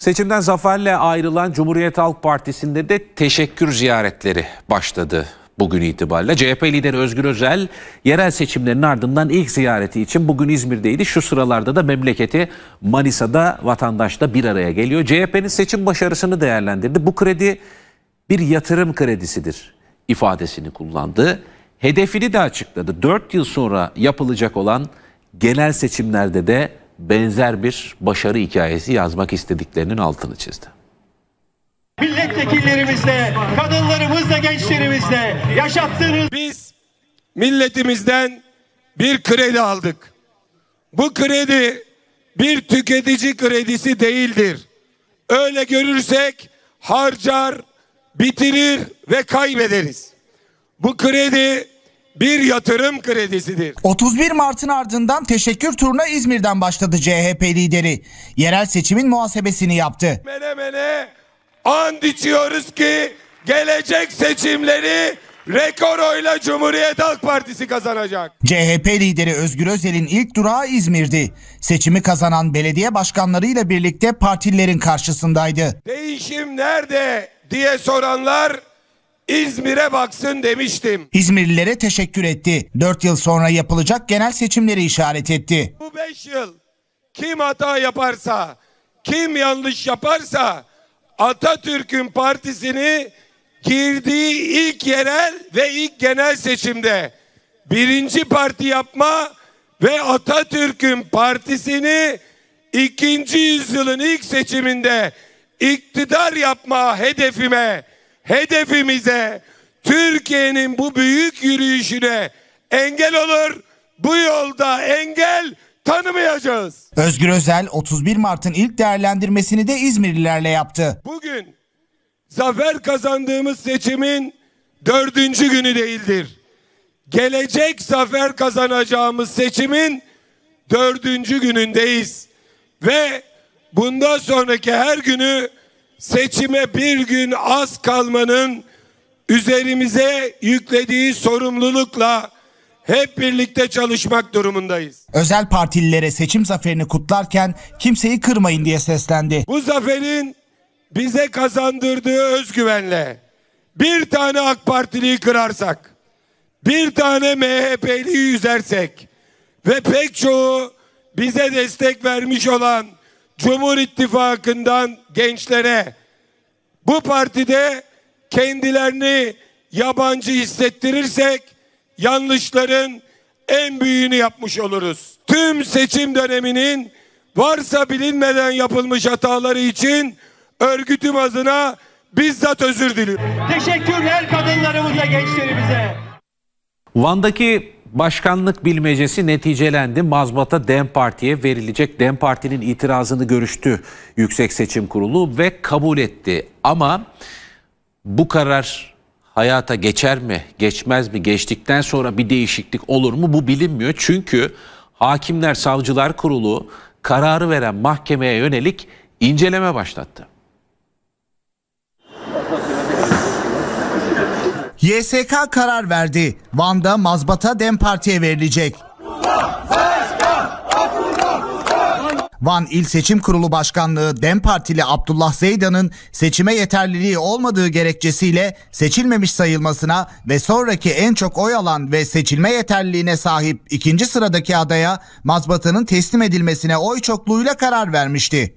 Seçimden zaferle ayrılan Cumhuriyet Halk Partisi'nde de teşekkür ziyaretleri başladı bugün itibariyle. CHP lideri Özgür Özel yerel seçimlerin ardından ilk ziyareti için bugün İzmir'deydi. Şu sıralarda da memleketi Manisa'da vatandaşla bir araya geliyor. CHP'nin seçim başarısını değerlendirdi. Bu kredi bir yatırım kredisidir ifadesini kullandı. Hedefini de açıkladı. 4 yıl sonra yapılacak olan genel seçimlerde de benzer bir başarı hikayesi yazmak istediklerinin altını çizdi. milletvekillerimizle, kadınlarımızla, gençlerimizle yaşattığınız Biz milletimizden bir kredi aldık. Bu kredi bir tüketici kredisi değildir. Öyle görürsek harcar, bitirir ve kaybederiz. Bu kredi bir yatırım kredisidir. 31 Mart'ın ardından teşekkür turuna İzmir'den başladı CHP lideri. Yerel seçimin muhasebesini yaptı. Mene mene and içiyoruz ki gelecek seçimleri rekor oyla Cumhuriyet Halk Partisi kazanacak. CHP lideri Özgür Özel'in ilk durağı İzmir'di. Seçimi kazanan belediye başkanlarıyla birlikte partililerin karşısındaydı. Değişim nerede diye soranlar İzmir'e baksın demiştim. İzmirlilere teşekkür etti. 4 yıl sonra yapılacak genel seçimleri işaret etti. Bu beş yıl kim hata yaparsa, kim yanlış yaparsa Atatürk'ün partisini girdiği ilk yerel ve ilk genel seçimde birinci parti yapma ve Atatürk'ün partisini ikinci yüzyılın ilk seçiminde iktidar yapma hedefime, hedefimize, Türkiye'nin bu büyük yürüyüşüne engel olur. Bu yolda engel tanımayacağız. Özgür Özel 31 Mart'ın ilk değerlendirmesini de İzmirlilerle yaptı. Bugün zafer kazandığımız seçimin dördüncü günü değildir. Gelecek zafer kazanacağımız seçimin dördüncü günündeyiz. Ve bundan sonraki her günü seçime bir gün az kalmanın üzerimize yüklediği sorumlulukla hep birlikte çalışmak durumundayız. Özel partililere seçim zaferini kutlarken kimseyi kırmayın diye seslendi. Bu zaferin bize kazandırdığı özgüvenle bir tane AK Partiliyi kırarsak, bir tane MHP'liyi üzersek ve pek çoğu bize destek vermiş olan Cumhur İttifakı'ndan gençlere bu partide kendilerini yabancı hissettirirsek yanlışların en büyüğünü yapmış oluruz. Tüm seçim döneminin varsa bilinmeden yapılmış hataları için örgütüm adına bizzat özür diliyorum. teşekkürler kadınlarımıza, gençlerimize. Van'daki başkanlık bilmecesi neticelendi. Mazbata DEM Parti'ye verilecek. DEM Parti'nin itirazını görüştü Yüksek Seçim Kurulu ve kabul etti. Ama bu karar hayata geçer mi, geçmez mi, geçtikten sonra bir değişiklik olur mu bu bilinmiyor. Çünkü Hakimler Savcılar Kurulu kararı veren mahkemeye yönelik inceleme başlattı. YSK karar verdi. Van'da mazbata DEM Parti'ye verilecek. Van İl Seçim Kurulu Başkanlığı DEM Partili Abdullah Zeydan'ın seçime yeterliliği olmadığı gerekçesiyle seçilmemiş sayılmasına ve sonraki en çok oy alan ve seçilme yeterliliğine sahip ikinci sıradaki adaya mazbatanın teslim edilmesine oy çokluğuyla karar vermişti.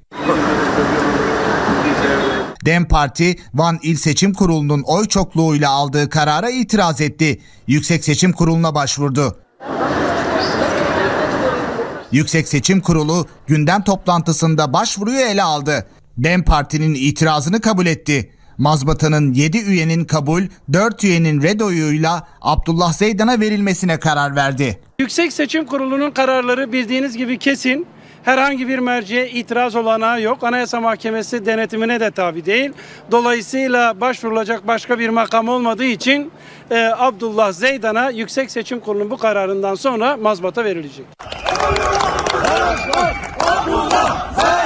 DEM Parti Van İl Seçim Kurulu'nun oy çokluğuyla aldığı karara itiraz etti. Yüksek Seçim Kurulu'na başvurdu. Yüksek Seçim Kurulu gündem toplantısında başvuruyu ele aldı. DEM Parti'nin itirazını kabul etti. Mazbatanın 7 üyenin kabul, 4 üyenin red oyuyla Abdullah Zeydan'a verilmesine karar verdi. Yüksek Seçim Kurulu'nun kararları bildiğiniz gibi kesin. Herhangi bir merciye itiraz olanağı yok. Anayasa Mahkemesi denetimine de tabi değil. Dolayısıyla başvurulacak başka bir makam olmadığı için e, Abdullah Zeydan'a Yüksek Seçim Kurulu'nun bu kararından sonra mazbata verilecek. Abdullah Zeydan!